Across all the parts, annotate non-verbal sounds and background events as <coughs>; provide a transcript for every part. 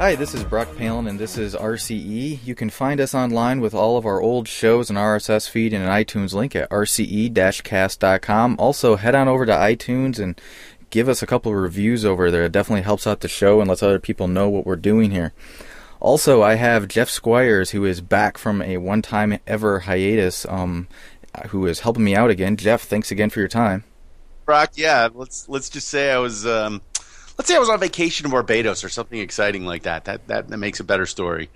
Hi, this is Brock Palen, and this is RCE. You can find us online with all of our old shows and RSS feed and an iTunes link at rce-cast.com. Also, head on over to iTunes and give us a couple of reviews over there. It definitely helps out the show and lets other people know what we're doing here. Also, I have Jeff Squyres, who is back from a one-time ever hiatus, um, who is helping me out again. Jeff, thanks again for your time. Brock, yeah, let's let's just say I was um, let's say I was on vacation in Barbados or something exciting like that. That that, that makes a better story.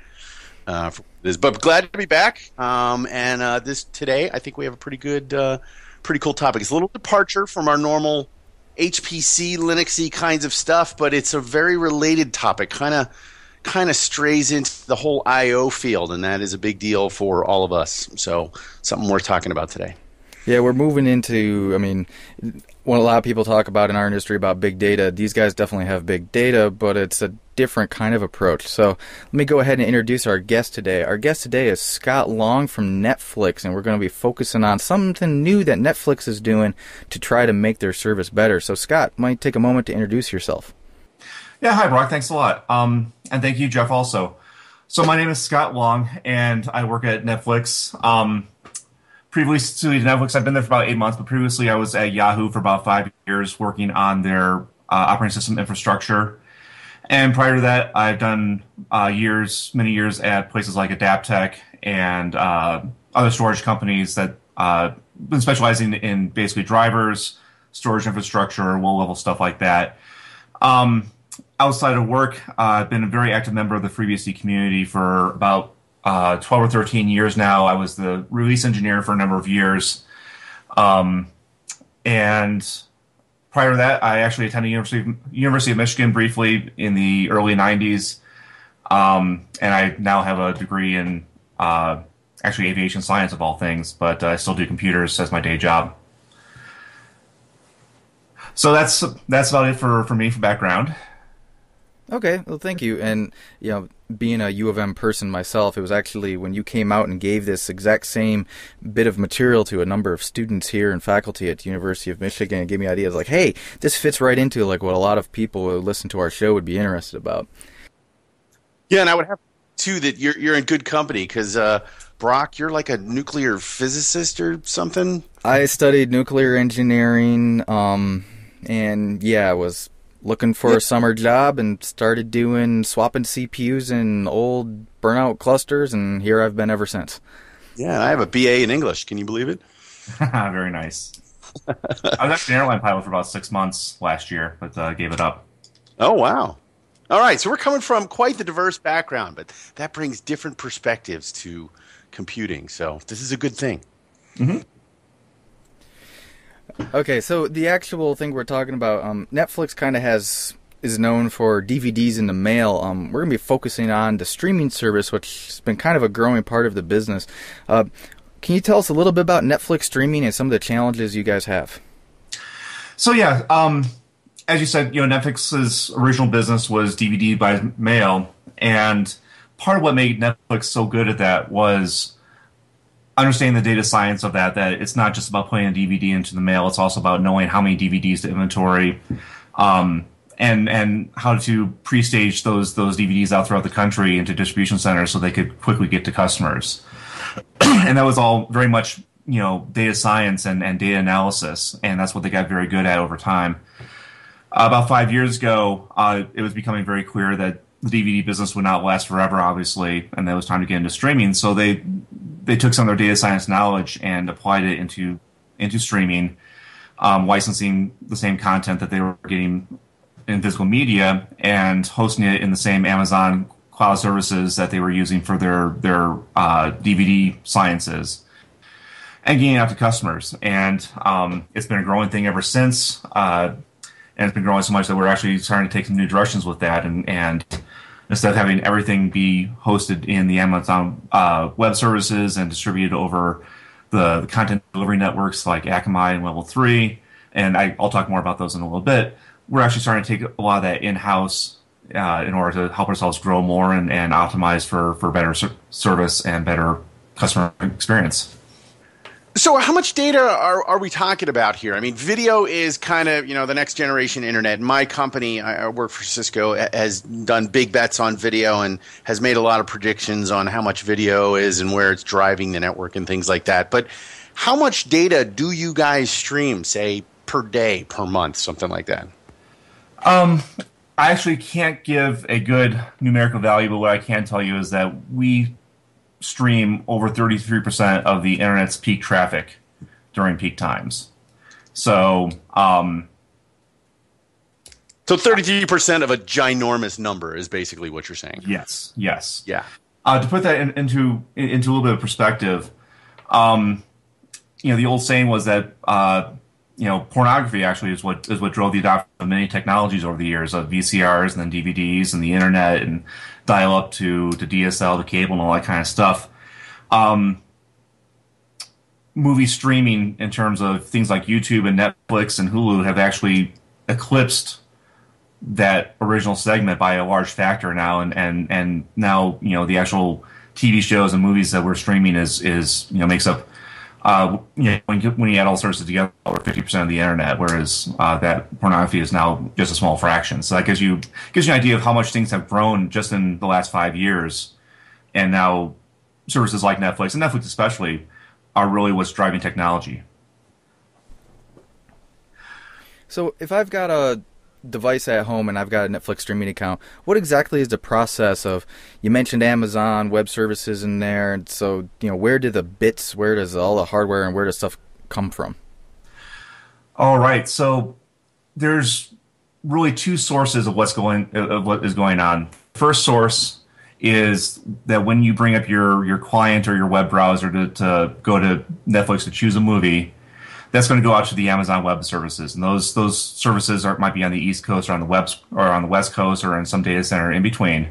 Uh, this, but glad to be back. Um, and uh, this today, I think we have a pretty good, uh, pretty cool topic. It's a little departure from our normal HPC Linuxy kinds of stuff, but it's a very related topic. Kind of, kind of strays into the whole I/O field, and that is a big deal for all of us. So, something worth talking about today. Yeah, we're moving into. I mean, when a lot of people talk about in our industry about big data, these guys definitely have big data, but it's a different kind of approach. So let me go ahead and introduce our guest today. Our guest today is Scott Long from Netflix, and we're going to be focusing on something new that Netflix is doing to try to make their service better. So, Scott, might take a moment to introduce yourself. Yeah, hi, Brock. Thanks a lot. Um, and thank you, Jeff, also. So, my name is Scott Long, and I work at Netflix. Um, previously to Netflix, I've been there for about eight months, but previously I was at Yahoo for about five years working on their uh, operating system infrastructure. And prior to that, I've done uh, years, many years at places like Adaptec and uh, other storage companies that uh, been specializing in basically drivers, storage infrastructure, low level stuff like that. Um, outside of work, uh, I've been a very active member of the FreeBSD community for about uh, 12 or 13 years now. I was the release engineer for a number of years. Um, and prior to that, I actually attended University of, University of Michigan briefly in the early 90s. Um, and I now have a degree in uh, actually aviation science of all things, but I still do computers as my day job. So that's that's about it for, for me for background. Okay, well, thank you. And you know, being a U of M person myself, it was actually when you came out and gave this exact same bit of material to a number of students here and faculty at the University of Michigan, and gave me ideas like, "Hey, this fits right into like what a lot of people who listen to our show would be interested about." Yeah, and I would have too that you're you're in good company because uh, Brock, you're like a nuclear physicist or something. I studied nuclear engineering, um, and yeah, I was looking for a summer job and started doing swapping CPUs in old burnout clusters, and here I've been ever since. Yeah, I have a BA in English. Can you believe it? <laughs> Very nice. I was actually an airline pilot for about six months last year, but uh, gave it up. Oh wow! All right, so we're coming from quite the diverse background, but that brings different perspectives to computing. So this is a good thing. Mm-hmm. Okay, so the actual thing we're talking about, um, Netflix kind of has is known for DVDs in the mail. Um, we're going to be focusing on the streaming service, which has been kind of a growing part of the business. Uh, can you tell us a little bit about Netflix streaming and some of the challenges you guys have? So yeah, um, as you said, you know Netflix's original business was DVD by mail, and part of what made Netflix so good at that was understanding the data science of that that it's not just about putting a dvd into the mail it's also about knowing how many dvds to inventory um, and and how to pre-stage those those dvds out throughout the country into distribution centers so they could quickly get to customers. <clears throat> And that was all very much you know data science and, and data analysis and that's what they got very good at over time. About five years ago uh, it was becoming very clear that the dvd business would not last forever obviously and that was time to get into streaming so they they took some of their data science knowledge and applied it into into streaming, um, licensing the same content that they were getting in physical media and hosting it in the same Amazon cloud services that they were using for their their uh, DVD sciences and getting out to customers. And um, it's been a growing thing ever since. Uh, and it's been growing so much that we're actually starting to take some new directions with that and and instead of having everything be hosted in the Amazon uh, web services and distributed over the, the, content delivery networks like Akamai and Level 3. And I, will talk more about those in a little bit. We're actually starting to take a lot of that in house uh, in order to help ourselves grow more and, and optimize for, for better ser- service and better customer experience. So how much data are, are we talking about here? I mean, video is kind of you know the next generation internet. My company, I work for Cisco, has done big bets on video and has made a lot of predictions on how much video is and where it's driving the network and things like that. But how much data do you guys stream, say per day, per month, something like that? Um, I actually can't give a good numerical value, but what I can tell you is that we stream over 33% of the internet's peak traffic during peak times. So, um, so 33% of a ginormous number is basically what you're saying. Yes, yes. Yeah. Uh, to put that in, into into a little bit of perspective, um, you know, the old saying was that uh, you know pornography actually is what is what drove the adoption of many technologies over the years of VCRs and then DVDs and the internet and dial up to to DSL to cable and all that kind of stuff. Um, movie streaming in terms of things like YouTube and Netflix and Hulu have actually eclipsed that original segment by a large factor now, and and and now you know the actual TV shows and movies that we're streaming is is you know makes up. Uh, you know, when, when you add all sources together, over 50% of the internet, whereas uh, that pornography is now just a small fraction. So that gives you gives you an idea of how much things have grown just in the last five years, and now services like Netflix and Netflix especially are really what's driving technology. So if I've got a device at home and I've got a Netflix streaming account, what exactly is the process of? You mentioned Amazon Web Services in there, and so you know where do the bits, where does all the hardware, and where does stuff come from? All right, so there's really two sources of what's going of what is going on. First source is that when you bring up your your client or your web browser to, to go to Netflix to choose a movie, that's going to go out to the Amazon Web Services, and those those services are, might be on the East Coast or on the web or on the West Coast or in some data center in between.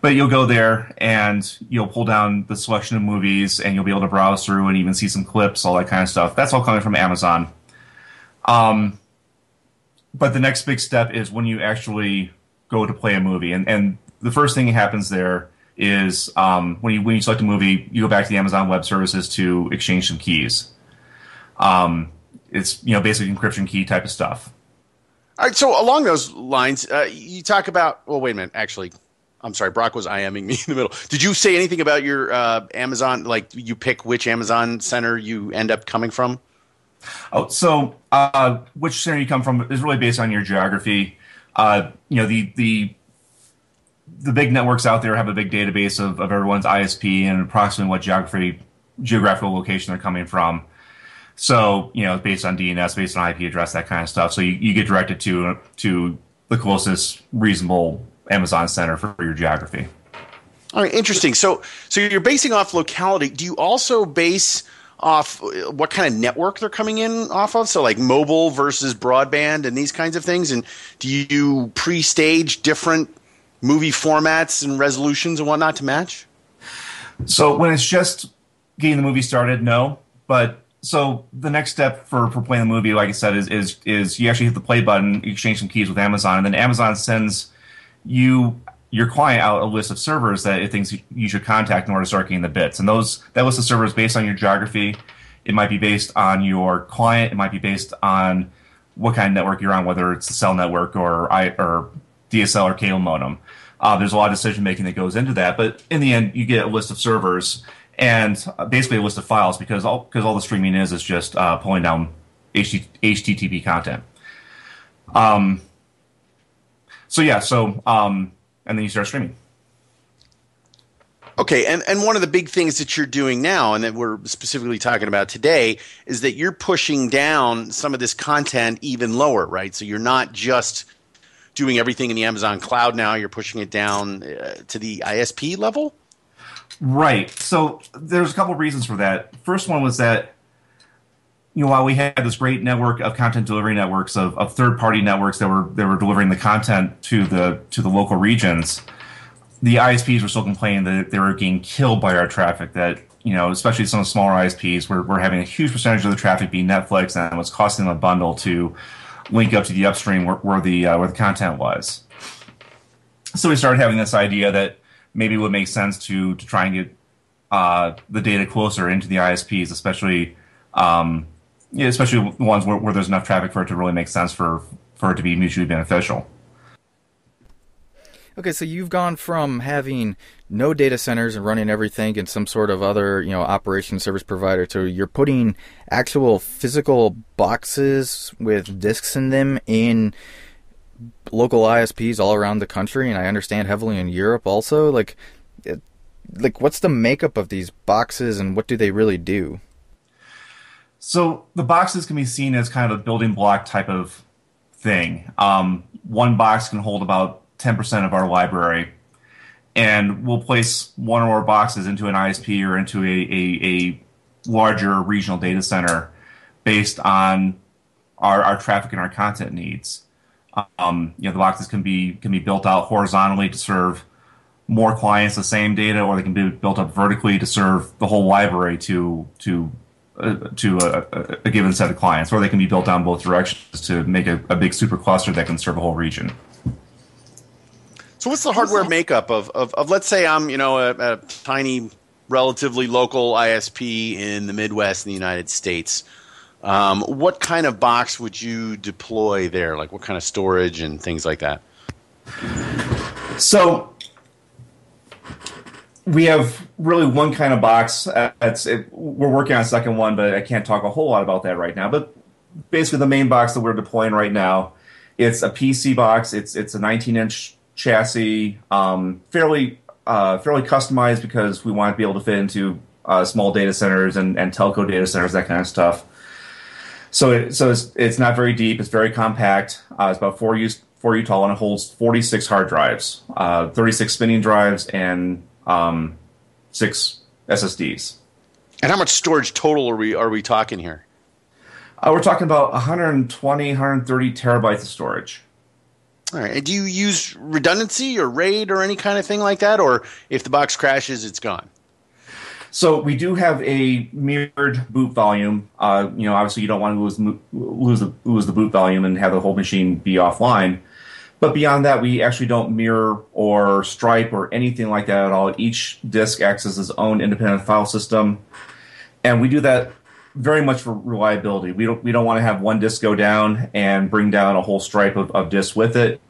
But you'll go there and you'll pull down the selection of movies, and you'll be able to browse through and even see some clips, all that kind of stuff. That's all coming from Amazon. Um, but the next big step is when you actually go to play a movie, and and the first thing that happens there is um, when you when you select a movie, you go back to the Amazon Web Services to exchange some keys. Um, it's you know basic encryption key type of stuff. All right. So along those lines, uh, you talk about. Well, wait a minute. Actually, I'm sorry. Brock was IMing me <laughs> in the middle. Did you say anything about your uh, Amazon? Like you pick which Amazon center you end up coming from? Oh, so uh, which center you come from is really based on your geography. Uh, you know the the the big networks out there have a big database of, of everyone's ISP and approximately what geography geographical location they're coming from. So you know, based on DNS, based on IP address, that kind of stuff. So you, you get directed to to the closest reasonable Amazon center for your geography. All right, interesting. So so you're basing off locality. Do you also base off uh, what kind of network they're coming in off of? So like mobile versus broadband and these kinds of things. And do you pre-stage different movie formats and resolutions and whatnot to match? So when it's just getting the movie started, no. But so the next step for, for playing the movie, like I said, is, is is you actually hit the play button, you exchange some keys with Amazon, and then Amazon sends you your client out a list of servers that it thinks you should contact in order to start getting the bits. And those that list of servers based on your geography. It might be based on your client. It might be based on what kind of network you're on, whether it's a cell network or I or DSL or cable modem. Uh, there's a lot of decision making that goes into that, but in the end, you get a list of servers, and basically a list of files because all because all the streaming is is just uh, pulling down HTTP content. Um. So yeah, so um, and then you start streaming. Okay, and, and one of the big things that you're doing now, and that we're specifically talking about today, is that you're pushing down some of this content even lower, right? So you're not just doing everything in the Amazon cloud now, you're pushing it down uh, to the ISP level? Right. So there's a couple of reasons for that. First one was that you know while we had this great network of content delivery networks of, of third party networks that were that were delivering the content to the to the local regions, the ISPs were still complaining that they were getting killed by our traffic. That you know, especially some of the smaller ISPs, were, were having a huge percentage of the traffic be Netflix, and it was costing them a bundle to link up to the upstream where, where the uh, where the content was. So we started having this idea that maybe it would make sense to to try and get uh, the data closer into the ISPs, especially Um, yeah, especially ones where, where there's enough traffic for it to really make sense for for it to be mutually beneficial. Okay, so you've gone from having no data centers and running everything in some sort of other, you know, operation service provider to you're putting actual physical boxes with disks in them in local ISPs all around the country and I understand heavily in Europe also. Like it, like what's the makeup of these boxes and what do they really do? So the boxes can be seen as kind of a building block type of thing. Um, one box can hold about 10% of our library. And we'll place one or more boxes into an ISP or into a, a, a larger regional data center based on our, our traffic and our content needs. Um, you know, the boxes can be can be built out horizontally to serve more clients the same data, or they can be built up vertically to serve the whole library to to uh, to a, a, given set of clients, or they can be built down both directions to make a, a big super cluster that can serve a whole region. So what's the hardware makeup of, of, of let's say I'm, you know, a, a, tiny, relatively local ISP in the Midwest in the United States. Um, what kind of box would you deploy there? Like what kind of storage and things like that? So we have really one kind of box. It, we're working on a second one, but I can't talk a whole lot about that right now. But basically, the main box that we're deploying right now, it's a PC box. It's it's a 19 inch chassis, um, fairly uh, fairly customized because we want to be able to fit into uh, small data centers and, and telco data centers, that kind of stuff. So it, so it's, it's not very deep. It's very compact. Uh, it's about four U four U tall and it holds 46 hard drives, uh, 36 spinning drives, and um, six SSDs. And how much storage total are we are we talking here? Uh, we're talking about 120, 130 terabytes of storage. All right. And do you use redundancy or RAID or any kind of thing like that? Or if the box crashes, it's gone? So we do have a mirrored boot volume. Uh, you know, obviously you don't want to lose lose the, lose the boot volume and have the whole machine be offline. But beyond that, we actually don't mirror or stripe or anything like that at all. Each disk acts as its own independent file system, and we do that very much for reliability. We don't we don't want to have one disk go down and bring down a whole stripe of, of disks with it.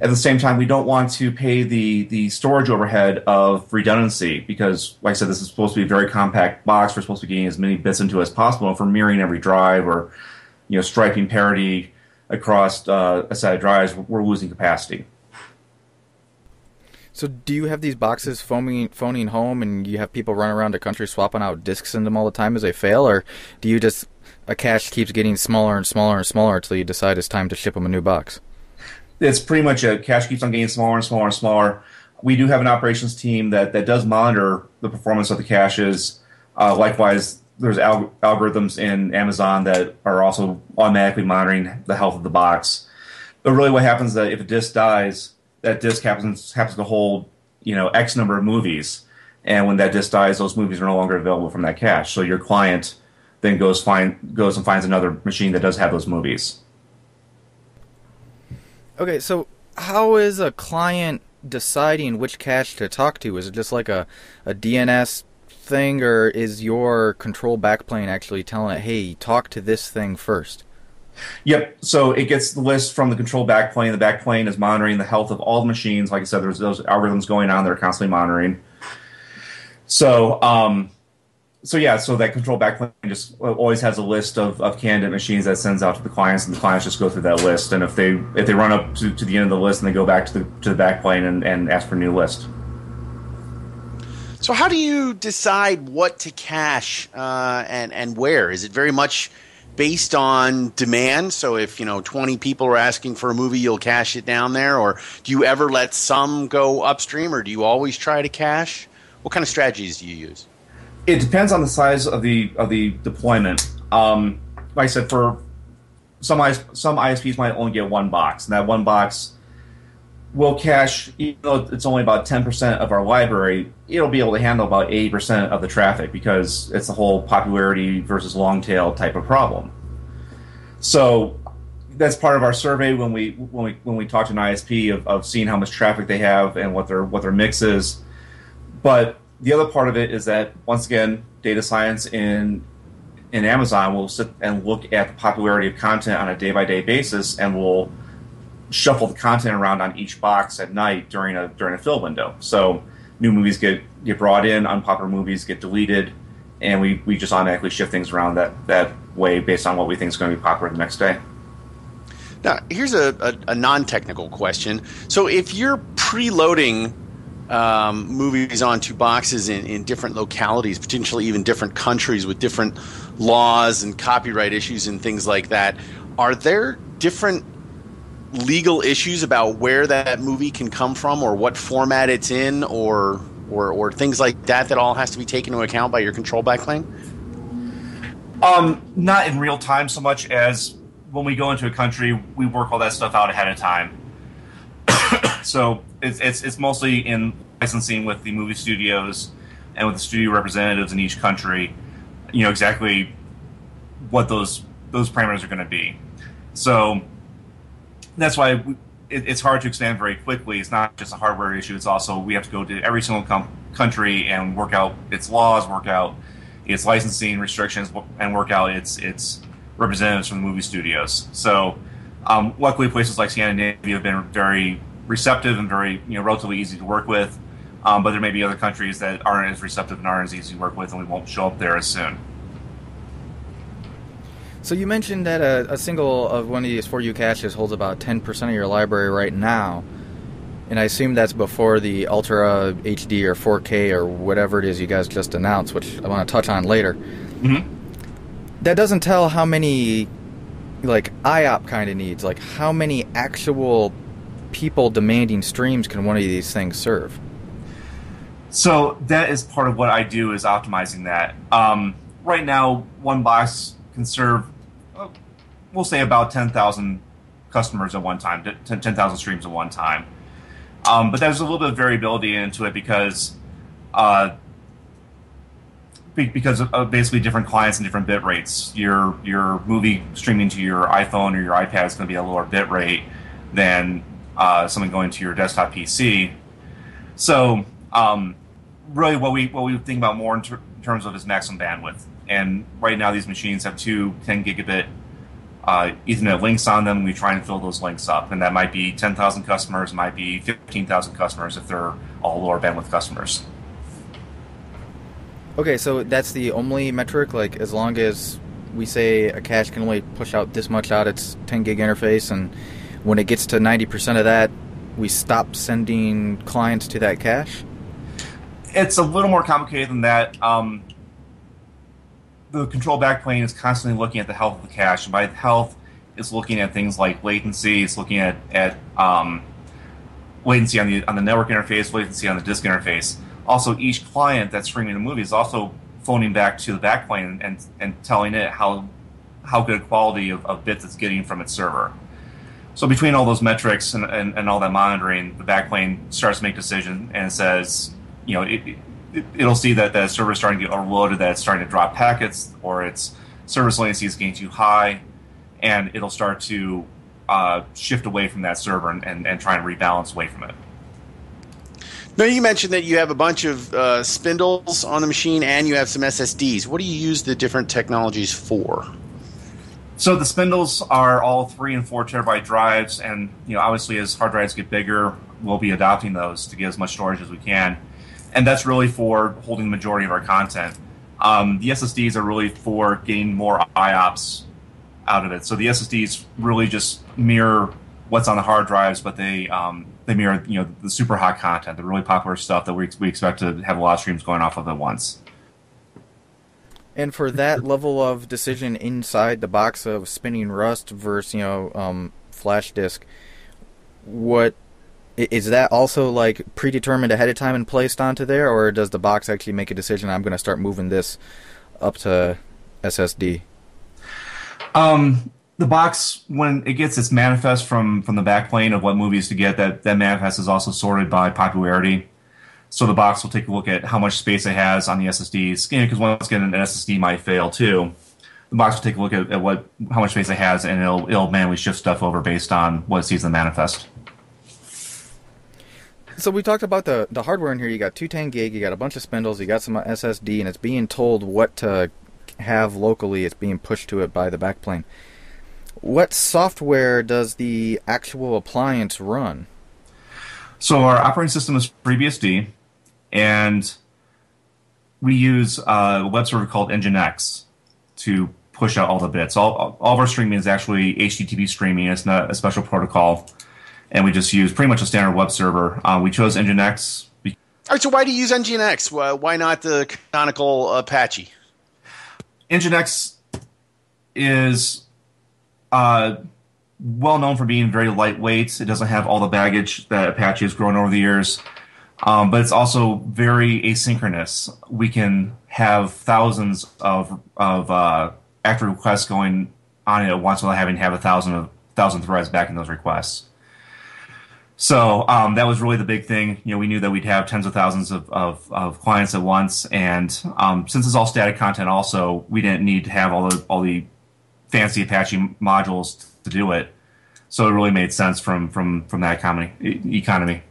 At the same time, we don't want to pay the the storage overhead of redundancy because, like I said, this is supposed to be a very compact box. We're supposed to be getting as many bits into it as possible. And for mirroring every drive or you know striping parity across uh, a set of drives, we're losing capacity. So, do you have these boxes foaming, phoning home, and you have people run around the country swapping out discs in them all the time as they fail, or do you just a cache keeps getting smaller and smaller and smaller until you decide it's time to ship them a new box? It's pretty much a cache keeps on getting smaller and smaller and smaller. We do have an operations team that, that does monitor the performance of the caches. Uh, likewise, there's al- algorithms in Amazon that are also automatically monitoring the health of the box. But really, what happens is that if a disk dies, that disc happens happens to hold you know X number of movies, and when that disc dies, those movies are no longer available from that cache. So your client then goes find goes and finds another machine that does have those movies. Okay, so how is a client deciding which cache to talk to? Is it just like a, a DNS thing, or is your control backplane actually telling it, hey, talk to this thing first? Yep. So it gets the list from the control backplane. The backplane is monitoring the health of all the machines. Like I said, there's those algorithms going on that are constantly monitoring. So, um, so yeah, so that control backplane just always has a list of, of candidate machines that sends out to the clients, and the clients just go through that list. And if they if they run up to, to the end of the list, and they go back to the to the backplane and, and ask for a new list. So, how do you decide what to cache uh, and and where? Is it very much based on demand. So if you know 20 people are asking for a movie, you'll cache it down there, or do you ever let some go upstream, or do you always try to cache? What kind of strategies do you use? It depends on the size of the of the deployment. Um, like I said, for some some ISPs might only get one box, and that one box will cache, even though it's only about 10% of our library, it'll be able to handle about 80% of the traffic because it's the whole popularity versus long tail type of problem. So that's part of our survey when we when we when we talk to an ISP of, of seeing how much traffic they have and what their what their mix is. But the other part of it is that once again, data science in in Amazon will sit and look at the popularity of content on a day by day basis, and will shuffle the content around on each box at night during a during a fill window. So new movies get get brought in, unpopular movies get deleted, and we, we just automatically shift things around that that way based on what we think is going to be popular the next day. Now, here's a, a, a non technical question. So, if you're preloading um, movies onto boxes in, in different localities, potentially even different countries with different laws and copyright issues and things like that, are there different legal issues about where that movie can come from or what format it's in or or, or things like that that all has to be taken into account by your control backplane? Um, not in real time so much as when we go into a country, we work all that stuff out ahead of time. <coughs> so it's, it's it's mostly in licensing with the movie studios and with the studio representatives in each country. You know exactly what those those parameters are going to be. So that's why we, it, it's hard to expand very quickly. It's not just a hardware issue. It's also we have to go to every single com- country and work out its laws, work out its licensing restrictions, and work out its its representatives from the movie studios. So, um, luckily, places like Scandinavia have been very receptive and very you know relatively easy to work with. Um, but there may be other countries that aren't as receptive and aren't as easy to work with, and we won't show up there as soon. So you mentioned that a, a single of one of these 4U caches holds about 10% of your library right now. And I assume that's before the Ultra HD or 4K or whatever it is you guys just announced, which I want to touch on later. Mm-hmm. That doesn't tell how many, like, IOP kind of needs. Like, how many actual people demanding streams can one of these things serve? So that is part of what I do is optimizing that. Um, right now, one box can serve we'll say about 10,000 customers at one time, 10,000 streams at one time. Um, but there's a little bit of variability into it because uh, because of basically different clients and different bit rates. Your your movie streaming to your iPhone or your iPad is going to be a lower bit rate than uh, something going to your desktop PC. So um, really, what we what we think about more in, ter- in terms of is maximum bandwidth. And right now, these machines have two 10 gigabit uh, Ethernet links on them. We try and fill those links up, and that might be 10,000 customers, might be 15,000 customers if they're all lower bandwidth customers. Okay, so that's the only metric. Like, as long as we say a cache can only push out this much out its 10 gig interface, and when it gets to 90% of that, we stop sending clients to that cache. It's a little more complicated than that. Um, the control backplane is constantly looking at the health of the cache, and by health, it's looking at things like latency. It's looking at at um, latency on the on the network interface, latency on the disk interface. Also, each client that's streaming the movie is also phoning back to the backplane and, and, telling it how how good quality of, of bits it's getting from its server. So between all those metrics and, and, and all that monitoring, the backplane starts to make decisions and says, you know, it, it'll see that the server is starting to get overloaded, that it's starting to drop packets, or its service latency is getting too high, and it'll start to uh, shift away from that server and, and, and, try and rebalance away from it. Now, you mentioned that you have a bunch of uh, spindles on the machine and you have some SSDs. What do you use the different technologies for? So the spindles are all three and four terabyte drives, and you know obviously as hard drives get bigger, we'll be adopting those to get as much storage as we can and that's really for holding the majority of our content. Um, the SSDs are really for getting more IOPS out of it. So the SSDs really just mirror what's on the hard drives, but they um, they mirror you know the super hot content, the really popular stuff that we we expect to have a lot of streams going off of at once. And for that <laughs> level of decision inside the box of spinning Rust versus you know um, flash disk, what is that also like predetermined ahead of time and placed onto there, or does the box actually make a decision? I'm going to start moving this up to SSD. Um, the box when it gets its manifest from from the backplane of what movies to get, that that manifest is also sorted by popularity. So the box will take a look at how much space it has on the SSDs, because once again, an SSD might fail too. The box will take a look at, at what how much space it has, and it'll it'll manually shift stuff over based on what it sees in the manifest. So we talked about the the hardware in here. You got 210 gig, you got a bunch of spindles, you got some SSD, and it's being told what to have locally, it's being pushed to it by the backplane. What software does the actual appliance run? So our operating system is FreeBSD, and we use a web server called Nginx to push out all the bits. All, all of our streaming is actually HTTP streaming. It's not a special protocol, and we just use pretty much a standard web server. Uh, we chose Nginx. All right, so why do you use Nginx? Why not the canonical Apache? Nginx is uh, well known for being very lightweight. It doesn't have all the baggage that Apache has grown over the years, um, but it's also very asynchronous. We can have thousands of of uh, active requests going on at once without having to have a thousand of thousand threads back in those requests. So um, that was really the big thing. You know, we knew that we'd have tens of thousands of, of, of clients at once, and um, since it's all static content, also we didn't need to have all the all the fancy Apache modules to do it. So it really made sense from from from that economy. economy.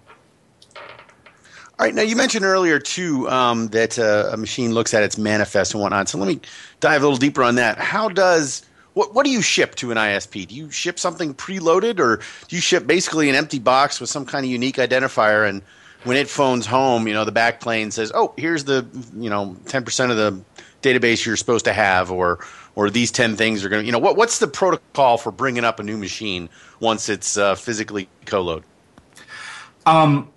All right. Now you mentioned earlier too um, that uh, a machine looks at its manifest and whatnot. So let me dive a little deeper on that. How does what what do you ship to an ISP? Do you ship something preloaded, or do you ship basically an empty box with some kind of unique identifier? And when it phones home, you know the backplane says, "Oh, here's the you know ten percent of the database you're supposed to have," or or these 10 things are going to you know what what's the protocol for bringing up a new machine once it's uh, physically co-load um,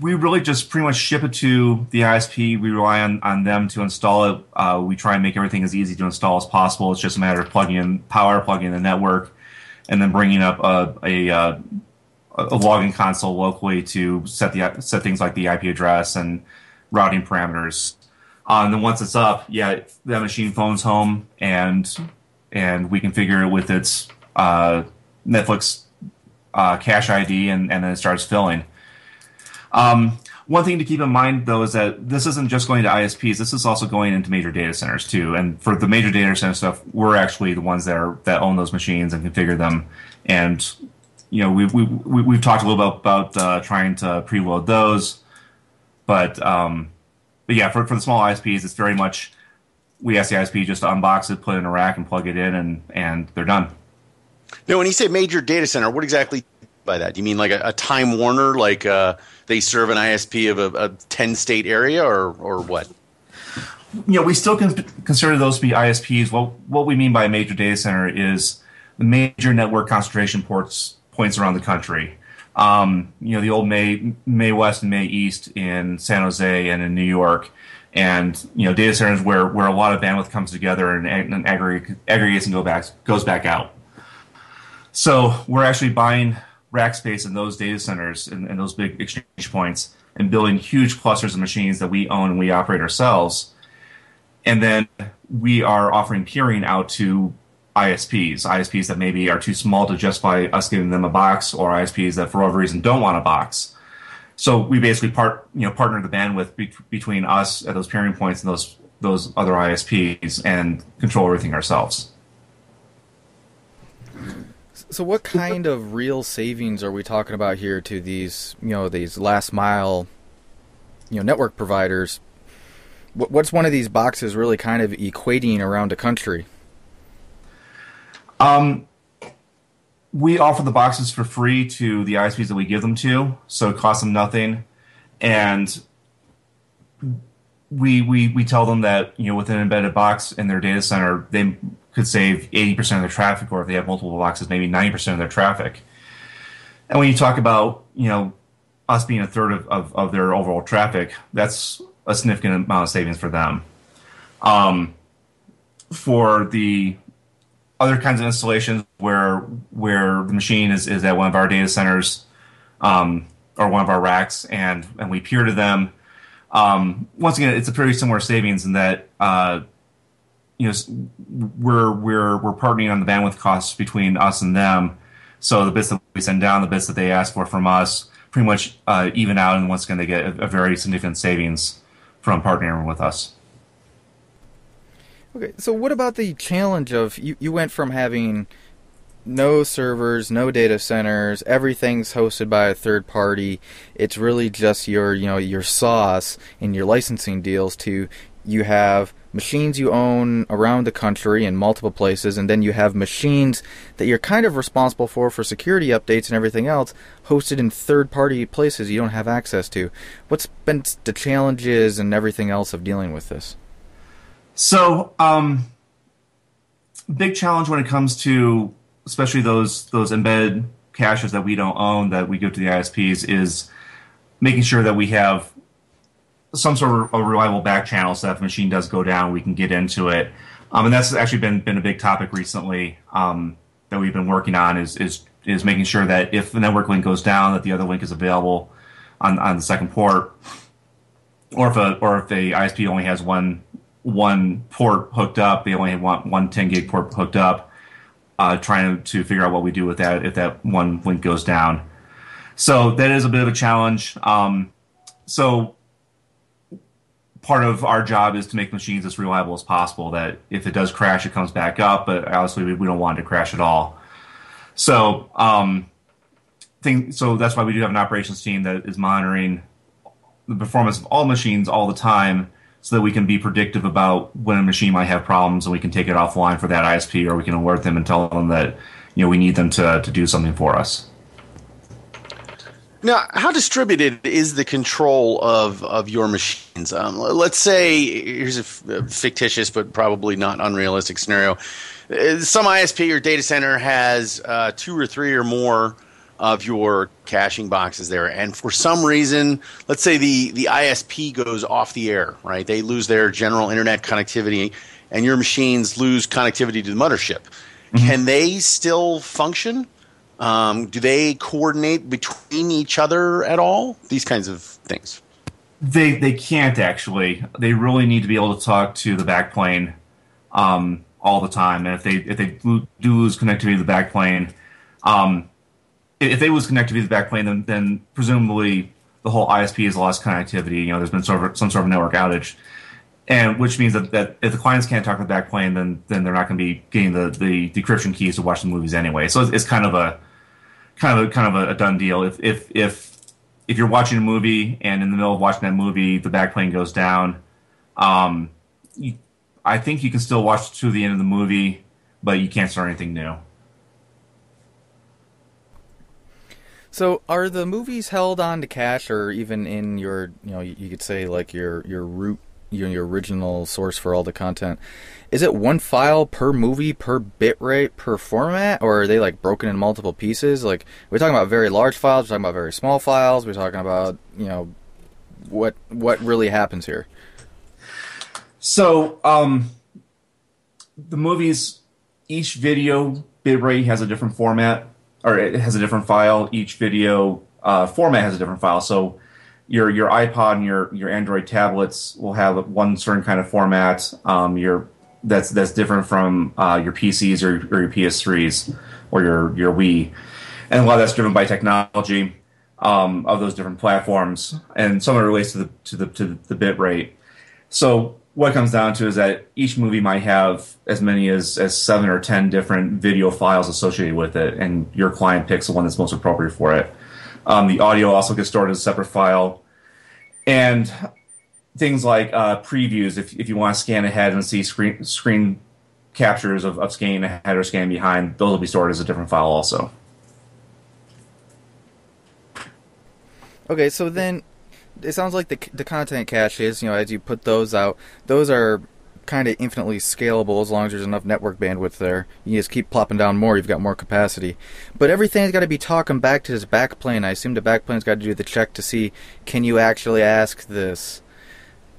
we really just pretty much ship it to the ISP. We rely on, on them to install it. Uh, we try and make everything as easy to install as possible. It's just a matter of plugging in power, plugging in the network, and then bringing up a, a, uh, a logging console locally to set the set things like the IP address and routing parameters. Uh, and then once it's up, yeah, that machine phones home and and we configure it with its uh, Netflix uh, cache ID, and, and then it starts filling. Um, one thing to keep in mind, though, is that this isn't just going to ISPs. This is also going into major data centers too. And for the major data center stuff, we're actually the ones that are that own those machines and configure them. And you know, we've we, we, we've talked a little bit about uh, trying to preload those, but um, but yeah, for for the small ISPs, it's very much we ask the ISP just to unbox it, put it in a rack, and plug it in, and and they're done. Now, when you say major data center, what exactly by that? Do you mean like a, a Time Warner, like uh, they serve an ISP of a, a ten state area, or or what? You know, we still can consider those to be ISPs. What what we mean by a major data center is the major network concentration ports points around the country. Um, you know, the old May MAE West and MAE East in San Jose and in New York, and you know, data centers where where a lot of bandwidth comes together and, and aggregates and go back goes back out. So we're actually buying rack space in those data centers and, and those big exchange points and building huge clusters of machines that we own and we operate ourselves. And then we are offering peering out to ISPs, ISPs that maybe are too small to justify us giving them a box, or ISPs that for whatever reason don't want a box. So we basically part, you know, partner the bandwidth be- between us at those peering points and those those other ISPs and control everything ourselves. So, what kind of real savings are we talking about here to these, you know, these last mile, you know, network providers? What's one of these boxes really kind of equating around a country? Um, we offer the boxes for free to the ISPs that we give them to, so it costs them nothing, and we we we tell them that you know with an embedded box in their data center, they could save 80% of their traffic, or if they have multiple boxes, maybe 90% of their traffic. And when you talk about, you know, us being a third of, of, of their overall traffic, that's a significant amount of savings for them. Um, for the other kinds of installations where where the machine is, is at one of our data centers um, or one of our racks and, and we peer to them, um, once again, it's a pretty similar savings in that uh, you know we're we're we're partnering on the bandwidth costs between us and them. So the bits that we send down, the bits that they ask for from us, pretty much uh, even out, and once again they get a, a very significant savings from partnering with us. Okay, so what about the challenge of you? You went from having no servers, no data centers, everything's hosted by a third party. It's really just your, you know, your sauce and your licensing deals to you have machines you own around the country in multiple places, and then you have machines that you're kind of responsible for for security updates and everything else hosted in third party places you don't have access to. What's been the challenges and everything else of dealing with this? So, um, big challenge when it comes to especially those those embedded caches that we don't own that we give to the ISPs is making sure that we have some sort of a reliable back channel so that if the machine does go down, we can get into it. Um, and that's actually been been a big topic recently um, that we've been working on is is is making sure that if the network link goes down, that the other link is available on on the second port, or if a or if the ISP only has one one port hooked up, they only want one 10 gig port hooked up. Uh, trying to figure out what we do with that if that one link goes down. So that is a bit of a challenge. Um, so part of our job is to make machines as reliable as possible. That if it does crash, it comes back up. But obviously, we, don't want it to crash at all. So, um, thing, so that's why we do have an operations team that is monitoring the performance of all machines all the time so that we can be predictive about when a machine might have problems and we can take it offline for that ISP or we can alert them and tell them that you know we need them to, to do something for us. Now, how distributed is the control of, of your machines? Um, let's say here's a fictitious but probably not unrealistic scenario. Uh, some ISP or data center has uh, two or three or more of your caching boxes there. And for some reason, let's say the, the ISP goes off the air, right? They lose their general internet connectivity and your machines lose connectivity to the mothership. Mm-hmm. Can they still function? Um, do they coordinate between each other at all? These kinds of things. They they can't actually. They really need to be able to talk to the backplane um, all the time. And if they if they do lose connectivity to the backplane, um, if they lose connectivity to the backplane, then, then presumably the whole ISP has lost connectivity. You know, there's been sort of, some sort of network outage, and which means that, that if the clients can't talk to the backplane, then then they're not going to be getting the, the decryption keys to watch the movies anyway. So it's, it's kind of a kind of a kind of a, a, done deal. If if if if you're watching a movie and in the middle of watching that movie the backplane goes down, um, you, I think you can still watch to the end of the movie, but you can't start anything new. So, are the movies held on to cache, or even in your, you know, you could say like your your root, your your original source for all the content? Is it one file per movie per bitrate, per format, or are they like broken in multiple pieces? Like, we're talking about very large files, we're talking about very small files, we're talking about you know, what what really happens here. So, um, the movies, each video bitrate has a different format or it has a different file. Each video uh, format has a different file. So your your iPod and your your Android tablets will have one certain kind of format. Um, your that's that's different from uh, your PCs or, or, your PS3s or your your Wii, and a lot of that's driven by technology um, of those different platforms, and some of it relates to the to the to the bit rate. So what comes down to is that each movie might have as many as, as seven or ten different video files associated with it, and your client picks the one that's most appropriate for it. Um, the audio also gets stored as a separate file, and things like uh, previews. If, if you want to scan ahead and see screen screen captures of, of scanning ahead or scanning behind, those will be stored as a different file also. Okay, so then it sounds like the the content caches, you know, as you put those out, those are kind of infinitely scalable as long as there's enough network bandwidth there. You just keep plopping down more, you've got more capacity. But everything's got to be talking back to this backplane. I assume the backplane's got to do the check to see can you actually ask this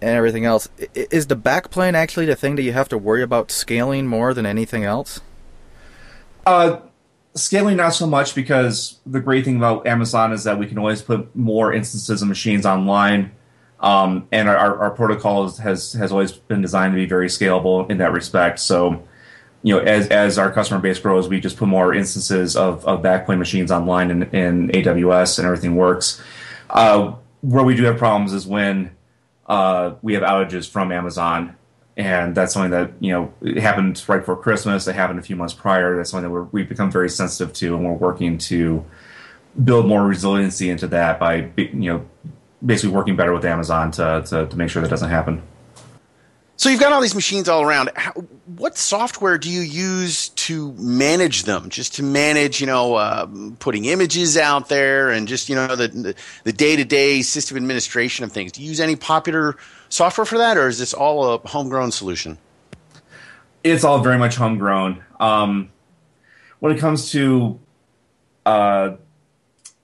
and everything else. Is the backplane actually the thing that you have to worry about scaling more than anything else? Uh, Scaling not so much because the great thing about Amazon is that we can always put more instances of machines online, um, and our, our, protocol has has always been designed to be very scalable in that respect. So, you know, as as our customer base grows, we just put more instances of, of backplane machines online in, in AWS, and everything works. Uh, where we do have problems is when uh, we have outages from Amazon and that's something that you know it happened right before Christmas. It happened a few months prior. That's something that we have become very sensitive to, and we're working to build more resiliency into that by you know basically working better with Amazon to to, to make sure that doesn't happen. So you've got all these machines all around. How, what software do you use to manage them? Just to manage, you know, uh, putting images out there and just you know the the day to day system administration of things. Do you use any popular software for that, or is this all a homegrown solution? It's all very much homegrown. Um, when it comes to uh,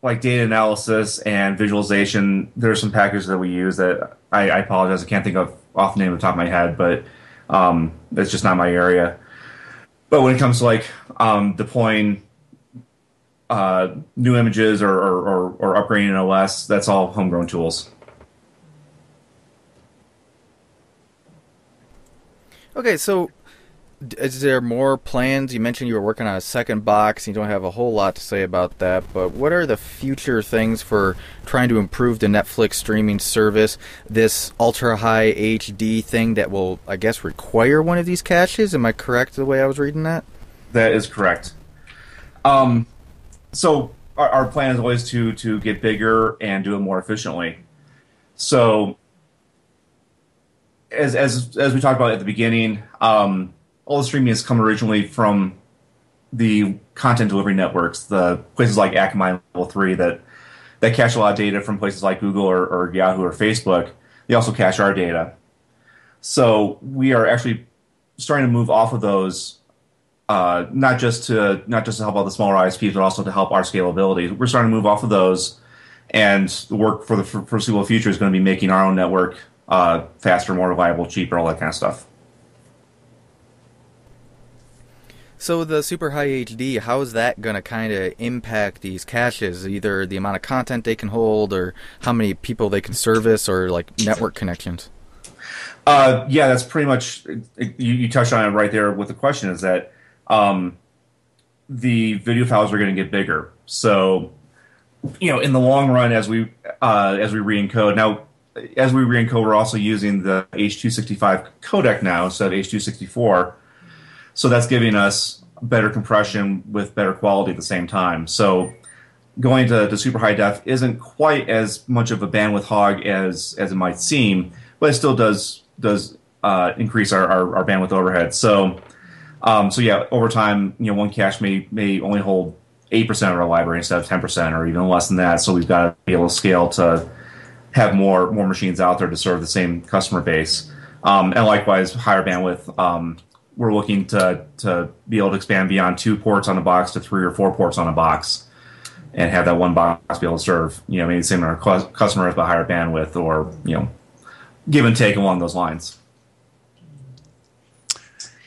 like data analysis and visualization, there are some packages that we use that I, I apologize, I can't think of off the name of the top of my head, but um, that's just not my area. But when it comes to like um, deploying uh, new images or, or, or, or upgrading an OS, that's all homegrown tools. Okay, so is there more plans? You mentioned you were working on a second box. You don't have a whole lot to say about that, but what are the future things for trying to improve the Netflix streaming service? This ultra high HD thing that will, I guess, require one of these caches. Am I correct the way I was reading that? That is correct. Um, so our, our plan is always to to get bigger and do it more efficiently. So as as as we talked about at the beginning. Um, all the streaming has come originally from the content delivery networks, the places like Akamai Level 3 that, that cache a lot of data from places like Google or, or Yahoo or Facebook. They also cache our data. So we are actually starting to move off of those, uh, not just to not just to help all the smaller ISPs, but also to help our scalability. We're starting to move off of those, and the work for the foreseeable future is going to be making our own network uh, faster, more reliable, cheaper, all that kind of stuff. So the super high HD, how is that going to kind of impact these caches? Either the amount of content they can hold, or how many people they can service, or like network connections. Uh, yeah, that's pretty much. You, you, touched on it right there with the question. Is that um, the video files are going to get bigger? So, you know, in the long run, as we uh, as we re-encode now, as we re-encode, we're also using the H265 codec now instead of H264 so that's giving us better compression with better quality at the same time. So going to, to super high def isn't quite as much of a bandwidth hog as as it might seem, but it still does does uh, increase our, our, our, bandwidth overhead. So um, so yeah, over time, you know, one cache may may only hold eight percent of our library instead of ten percent, or even less than that. So we've got to be able to scale to have more more machines out there to serve the same customer base. Um, and likewise, higher bandwidth um, we're looking to to be able to expand beyond two ports on a box to three or four ports on a box, and have that one box be able to serve you know maybe similar customers but higher bandwidth or you know give and take along those lines.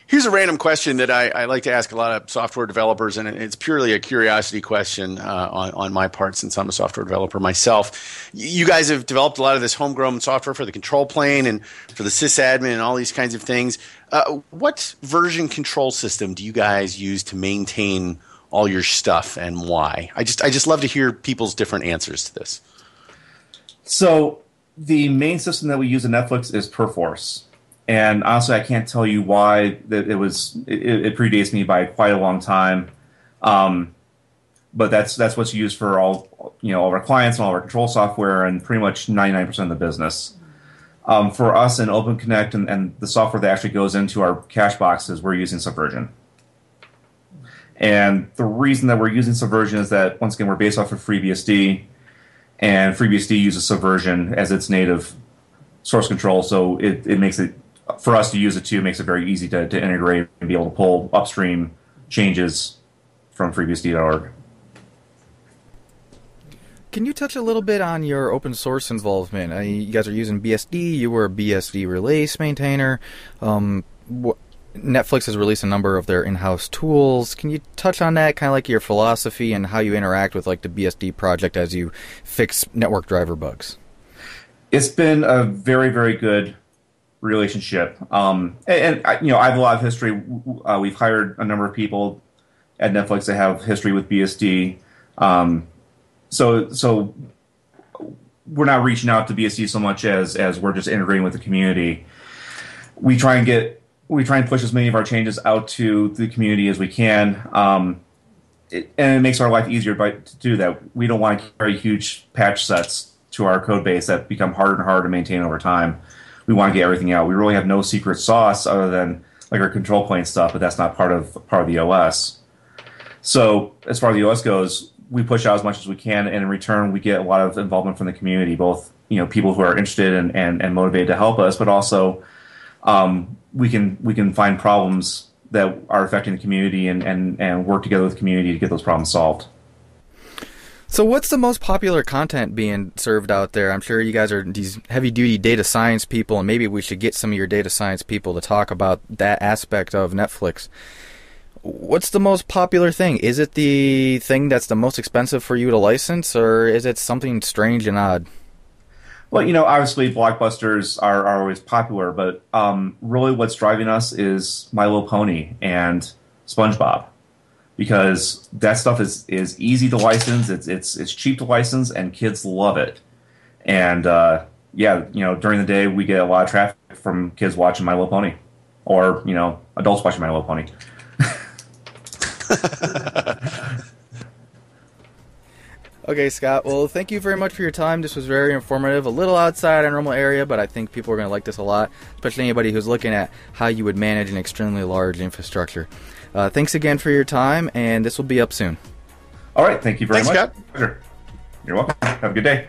Here's a random question that I, I, like to ask a lot of software developers, and it's purely a curiosity question uh, on, on my part since I'm a software developer myself. You guys have developed a lot of this homegrown software for the control plane and for the sysadmin and all these kinds of things. Uh, what version control system do you guys use to maintain all your stuff and why? I just I just love to hear people's different answers to this. So the main system that we use in Netflix is Perforce and honestly, I can't tell you why that it was. It, it, predates me by quite a long time, um, but that's that's what's used for all you know all our clients and all our control software and pretty much ninety nine percent of the business. Um, for us in OpenConnect and, and the software that actually goes into our cache boxes, we're using Subversion. And the reason that we're using Subversion is that once again we're based off of FreeBSD, and FreeBSD uses Subversion as its native source control, so it, it makes it for us to use it too makes it very easy to, to integrate and be able to pull upstream changes from FreeBSD.org. Can you touch a little bit on your open source involvement? You guys are using BSD. You were a BSD release maintainer. Um, wh- Netflix has released a number of their in-house tools. Can you touch on that, kind of like your philosophy and how you interact with like the BSD project as you fix network driver bugs? It's been a very, very good relationship. Um, and, and, you know, I have a lot of history. Uh, we've hired a number of people at Netflix that have history with BSD. Um, so so we're not reaching out to BSD so much as as we're just integrating with the community. We try and get we try and push as many of our changes out to the community as we can. Um, it, and it makes our life easier by, to do that. We don't want to carry huge patch sets to our code base that become harder and harder to maintain over time we want to get everything out. We really have no secret sauce other than like our control plane stuff, but that's not part of part of the OS. So as far as the OS goes, we push out as much as we can, and in return, we get a lot of involvement from the community, both you know people who are interested and, and, and motivated to help us, but also um, we can we can find problems that are affecting the community and, and, and work together with the community to get those problems solved. So, what's the most popular content being served out there? I'm sure you guys are these heavy duty data science people, and maybe we should get some of your data science people to talk about that aspect of Netflix. What's the most popular thing? Is it the thing that's the most expensive for you to license, or is it something strange and odd? Well, you know, obviously blockbusters are, are always popular, but um, really what's driving us is My Little Pony and SpongeBob because that stuff is, is easy to license, it's, it's, it's cheap to license, and kids love it. And uh, yeah, you know, during the day we get a lot of traffic from kids watching My Little Pony or, you know, adults watching My Little Pony. <laughs> Okay, Scott. Well, thank you very much for your time. This was very informative. A little outside our normal area, but I think people are going to like this a lot, especially anybody who's looking at how you would manage an extremely large infrastructure. Uh, thanks again for your time, and this will be up soon. All right. Thank you very Thanks, much. Scott. You're welcome. Have a good day.